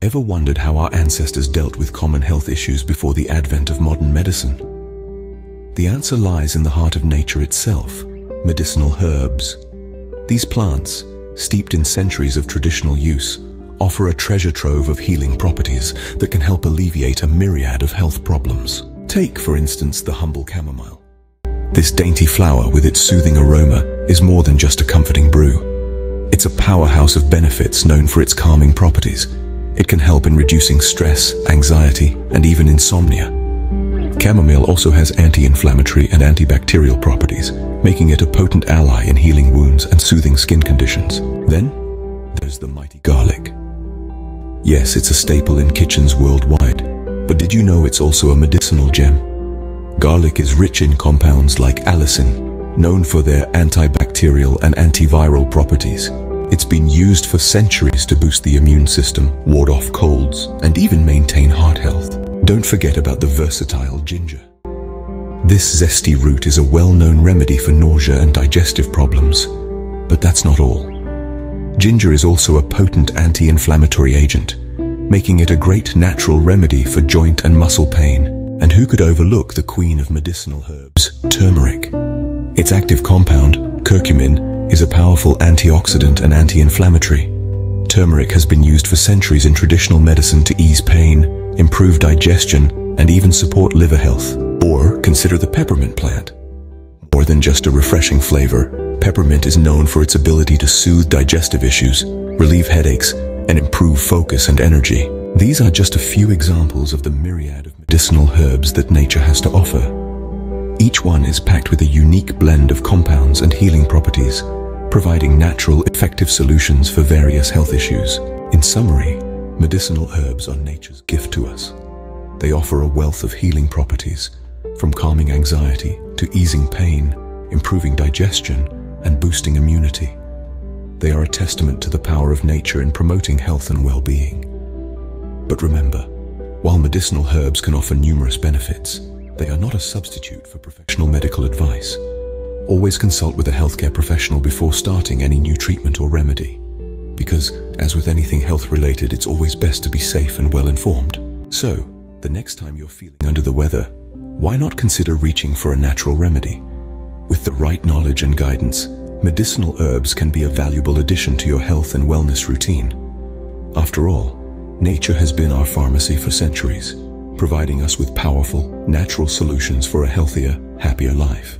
Ever wondered how our ancestors dealt with common health issues before the advent of modern medicine? The answer lies in the heart of nature itself, medicinal herbs. These plants, steeped in centuries of traditional use, offer a treasure trove of healing properties that can help alleviate a myriad of health problems. Take, for instance, the humble chamomile. This dainty flower with its soothing aroma is more than just a comforting brew. It's a powerhouse of benefits known for its calming properties it can help in reducing stress, anxiety, and even insomnia. Chamomile also has anti-inflammatory and antibacterial properties, making it a potent ally in healing wounds and soothing skin conditions. Then, there's the mighty garlic. Yes, it's a staple in kitchens worldwide, but did you know it's also a medicinal gem? Garlic is rich in compounds like allicin, known for their antibacterial and antiviral properties. It's been used for centuries to boost the immune system, ward off colds, and even maintain heart health. Don't forget about the versatile ginger. This zesty root is a well-known remedy for nausea and digestive problems. But that's not all. Ginger is also a potent anti-inflammatory agent, making it a great natural remedy for joint and muscle pain. And who could overlook the queen of medicinal herbs, turmeric? Its active compound, curcumin, is a powerful antioxidant and anti-inflammatory. Turmeric has been used for centuries in traditional medicine to ease pain, improve digestion, and even support liver health. Or consider the peppermint plant. More than just a refreshing flavor, peppermint is known for its ability to soothe digestive issues, relieve headaches, and improve focus and energy. These are just a few examples of the myriad of medicinal herbs that nature has to offer. Each one is packed with a unique blend of compounds and healing properties, providing natural, effective solutions for various health issues. In summary, medicinal herbs are nature's gift to us. They offer a wealth of healing properties, from calming anxiety to easing pain, improving digestion, and boosting immunity. They are a testament to the power of nature in promoting health and well-being. But remember, while medicinal herbs can offer numerous benefits, they are not a substitute for professional medical advice. Always consult with a healthcare professional before starting any new treatment or remedy. Because, as with anything health-related, it's always best to be safe and well-informed. So, the next time you're feeling under the weather, why not consider reaching for a natural remedy? With the right knowledge and guidance, medicinal herbs can be a valuable addition to your health and wellness routine. After all, nature has been our pharmacy for centuries, providing us with powerful, natural solutions for a healthier, happier life.